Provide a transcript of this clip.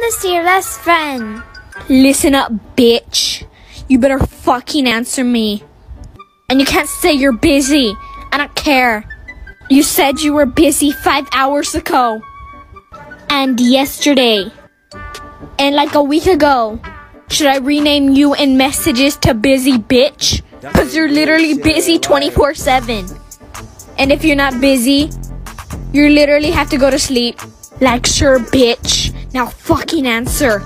this to your best friend. Listen up, bitch. You better fucking answer me. And you can't say you're busy. I don't care. You said you were busy five hours ago. And yesterday. And like a week ago. Should I rename you in messages to busy bitch? Cause you're literally busy 24 7. And if you're not busy, you literally have to go to sleep. Like, sure, bitch. Now fucking answer.